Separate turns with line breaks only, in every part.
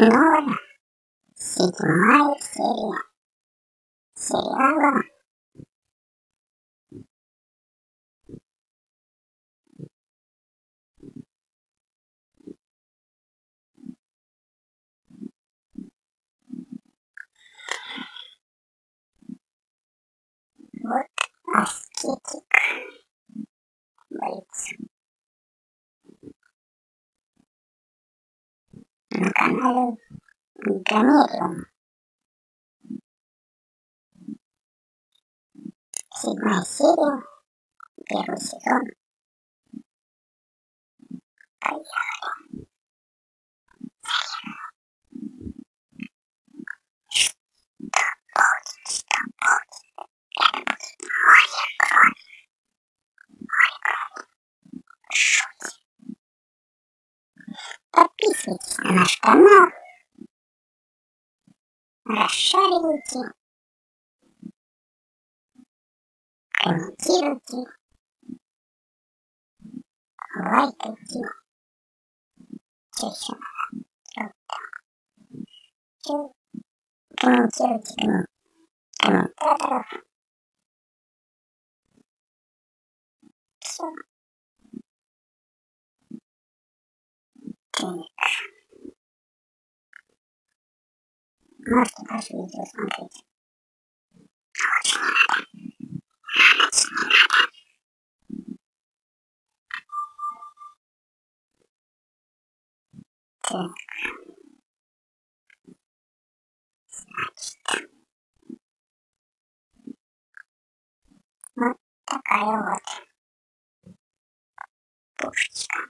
Новая седьмая серия сериала Вот аскетик. Блиц. canal Gamero. Sigmaicidio de Rusicón. Sure. Подписывайтесь на наш канал. Расшаривайте. Комментируйте. Лайкайте. Что еще надо? Что? Комментируйте коммен- комментаторов. Все. Так. Можете даже смотреть. Надо. Очень надо. Так. Значит. Вот такая вот пушечка.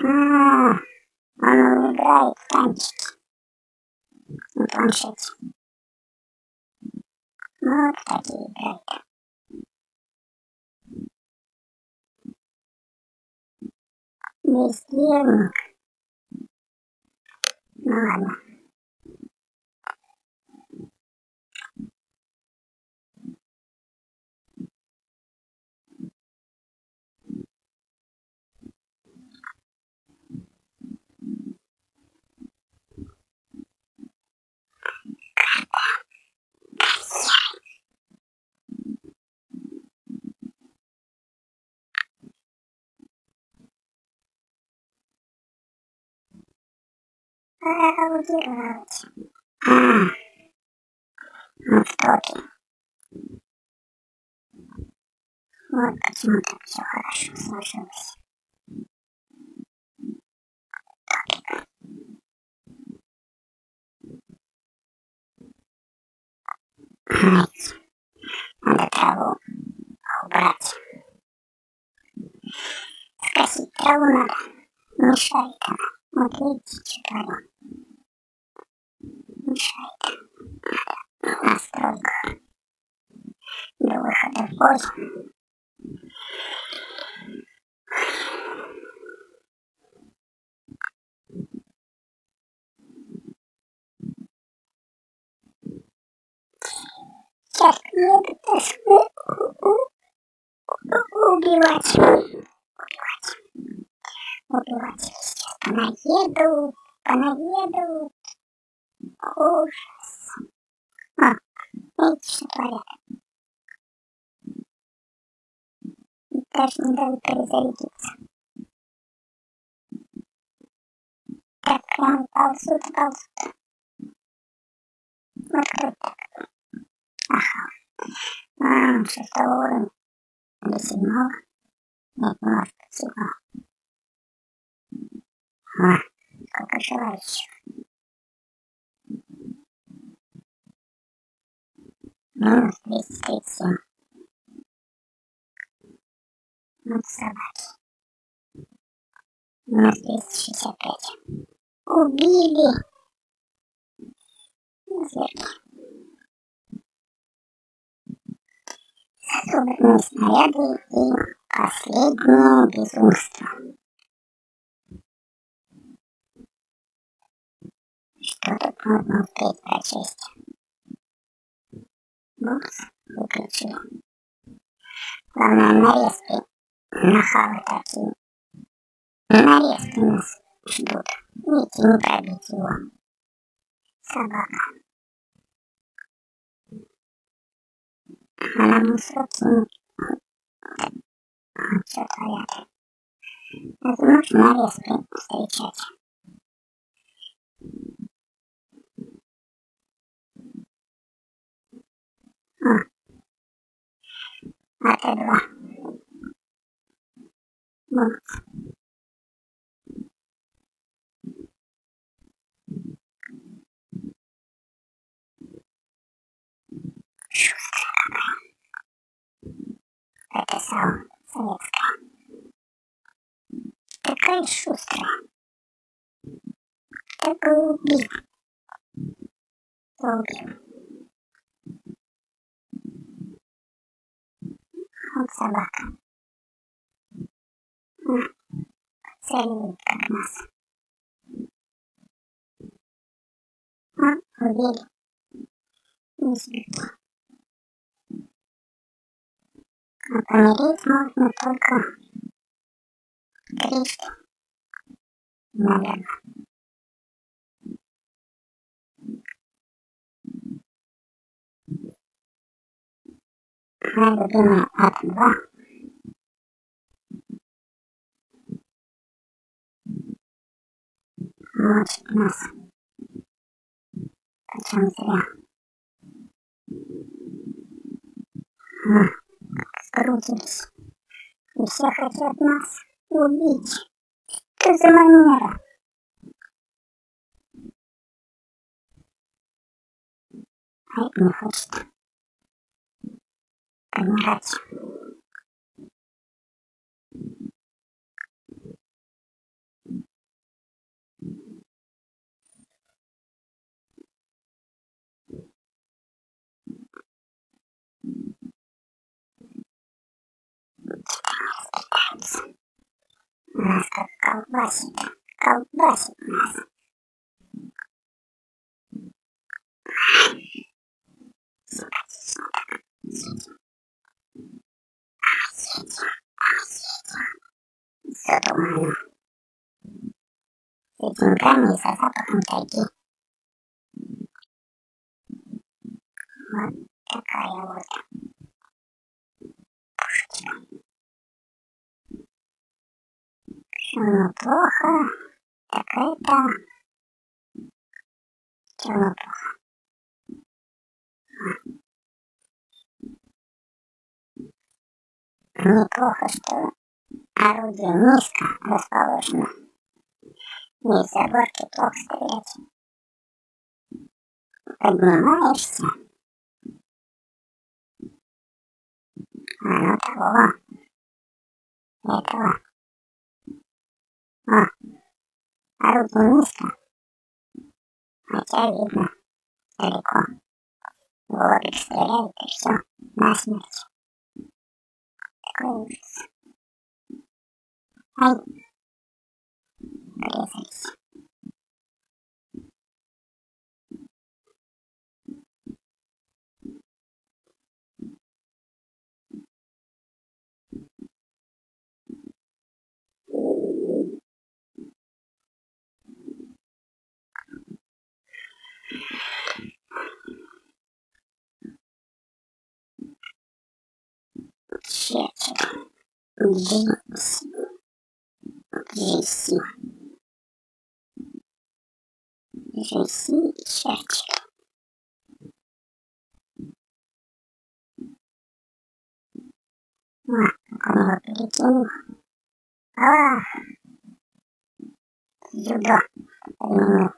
А, он играет танчики на планшете. Вот такие играет. Бездельник. Ну ладно. Аудировать. А, он в токе. Вот почему так все хорошо сложилось. Ай, надо траву убрать. Скосить траву надо. Мешает она. Вот видите, что творю. Мешает. Надо в настройках. До выхода в бой. Сейчас едут убивать. Убивать. Убивать. Сейчас понаеду. Понаеду. Ужас. А, видите, что творят? Даже не дают перезарядиться. Так, прям ползут, ползут. Вот кто так. Ага. А, шестого уровня. Или седьмого. Нет, не может седьмого. А, сколько желающих. Минус 237. Вот собаки. Минус 265. Убили. Зверки. Зазубренные снаряды и последнее безумство. Тут можно успеть прочесть? Бокс выключили. Главное, нарезки нахалы такие. Нарезки нас ждут. Видите, не пробить его. Собака. Она мусор кинет. Вот что творят. Возможно, нарезки встречать. АТ-2. Вот. Это сам советская. Такая шустрая. Такой убил. Убил. observaban. No, se más. No olviden. Compañerismo mutuo con Cristo. Nada más. Наверное. Моя любимая АТ-2. Мочит нас. Причем зря. А, скрутились. И все хотят нас убить. Что за манера? А это не хочет помирать. Нас как колбасит, колбасит нас. Задумано. С деньгами и со запахом тайги. Вот такая вот пушечка. Все неплохо. Так это... Все неплохо. Неплохо, что орудие низко расположено. И заборки плохо стрелять. Поднимаешься. Оно того. Этого. О, орудие низко. Хотя видно далеко. Голубик стреляет и все, насмерть. place. Home. Places. share. Relax. Resma. Resmi şarkı. Wah, kalau bikin ah juga, ini.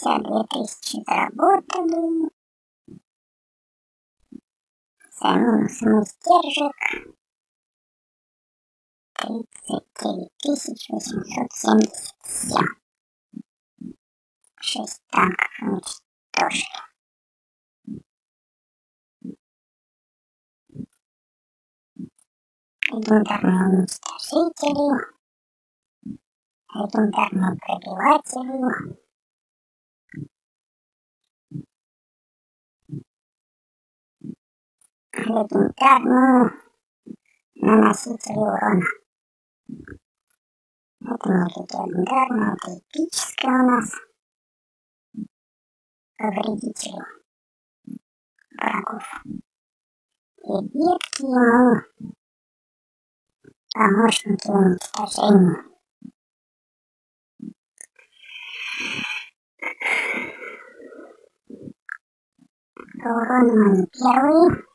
52 тысячи заработали. За минусом издержек 39 тысяч 877. Шесть танков уничтожили. Легендарные уничтожители. Легендарные пробиватели. Легендарные наносители урона. Это не легендарное, это эпическое у нас. Повредители врагов. И битки ему помощники уничтожения. Урон они первые.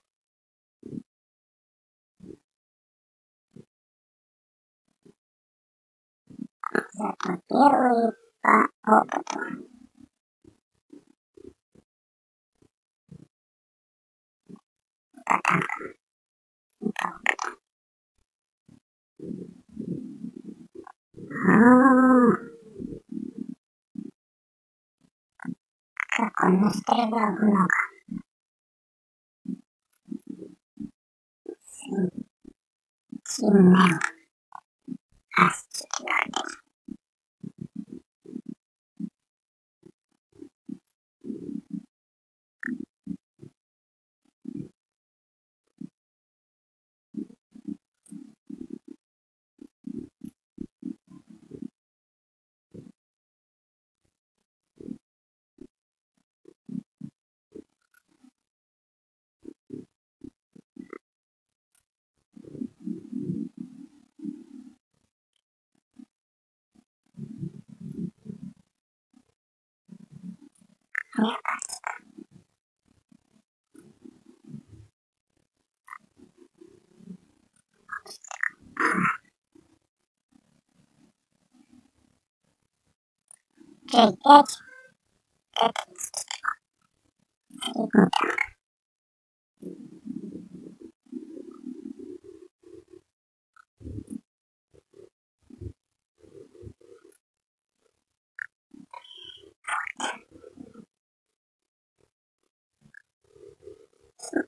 Thank you. Sin, sin nada. Así que lo Jake, bitch. Good.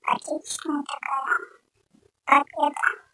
Симпатичная такая победа.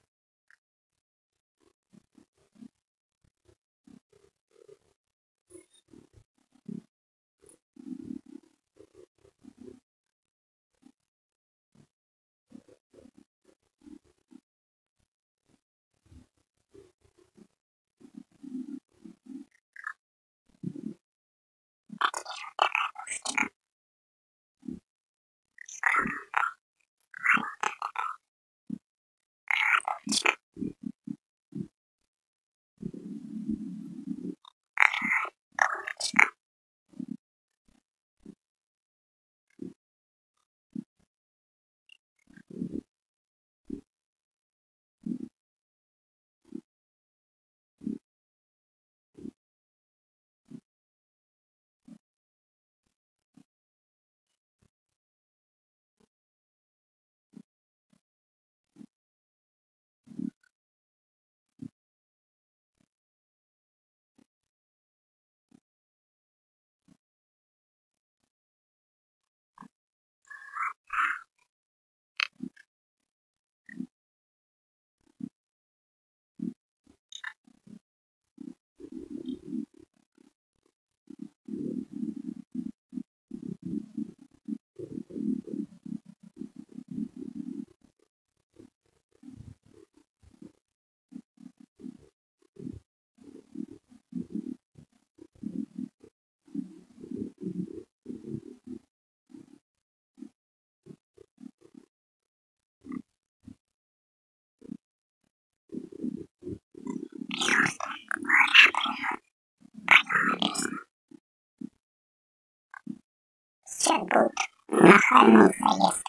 Сейчас будет нахальный заезд.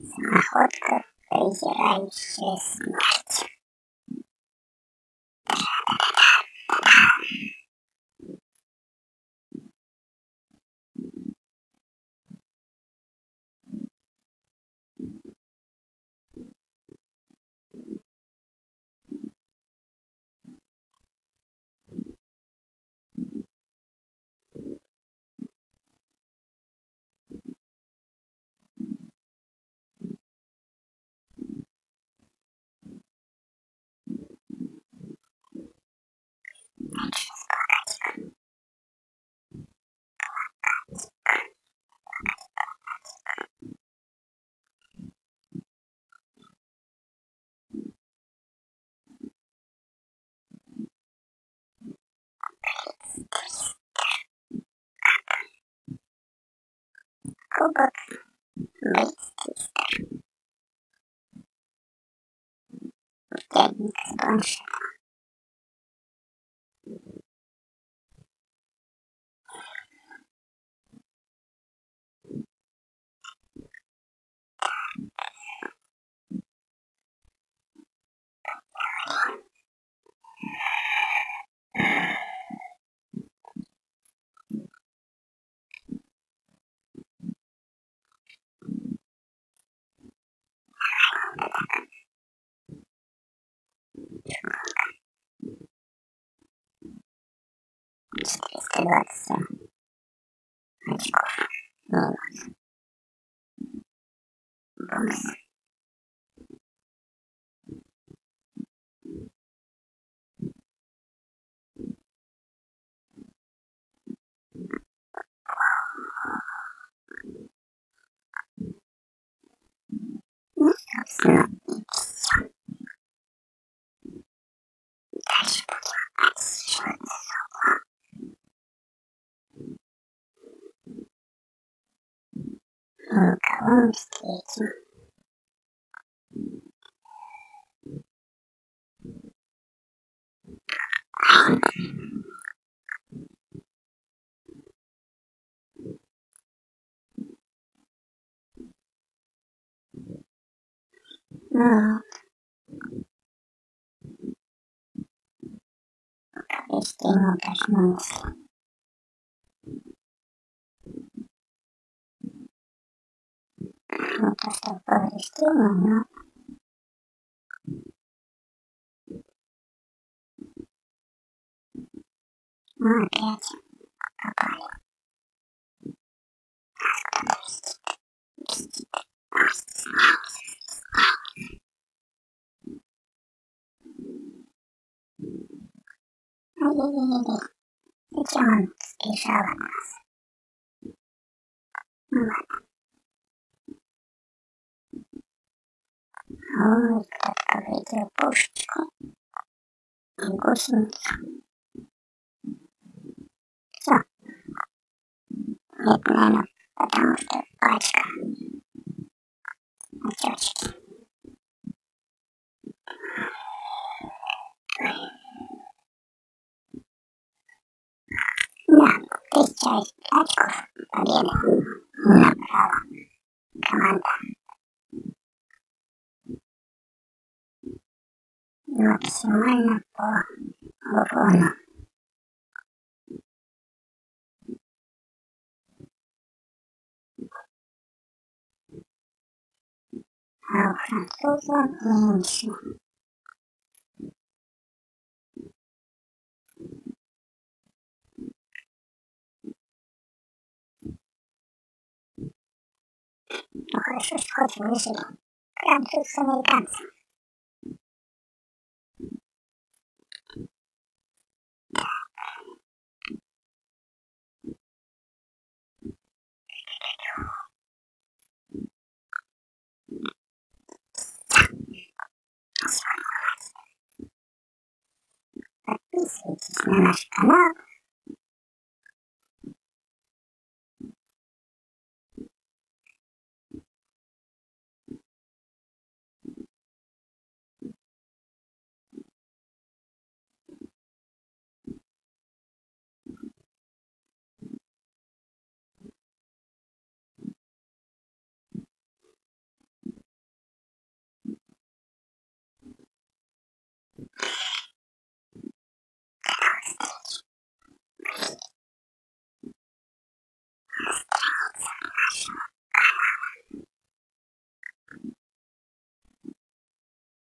Самоходка, презирающая смерть. Кубок Бейстистер. Пятник с планшетом. четыреста tego ekstra. Choć kocham, Lolon. Bo my. Absolutnie pisał. Też ンしていきます。もう、おかけしてもなんですよ。мысли. Ну, то, что повести ему, но мы опять попали. Кто вестит? Вестит. Ай-яй-яй-яй. Зачем он сбежал от нас? Ну ладно. Ой, кто-то Повредил пушечку и гусеницу. Все. Это, наверное, потому что пачка отечки. Да, тысяча очков победы набрала команда. Максимально по урону. А у француза меньше. Ну хорошо, что хоть выжили. Француз с американцем. Подписывайтесь на наш канал. you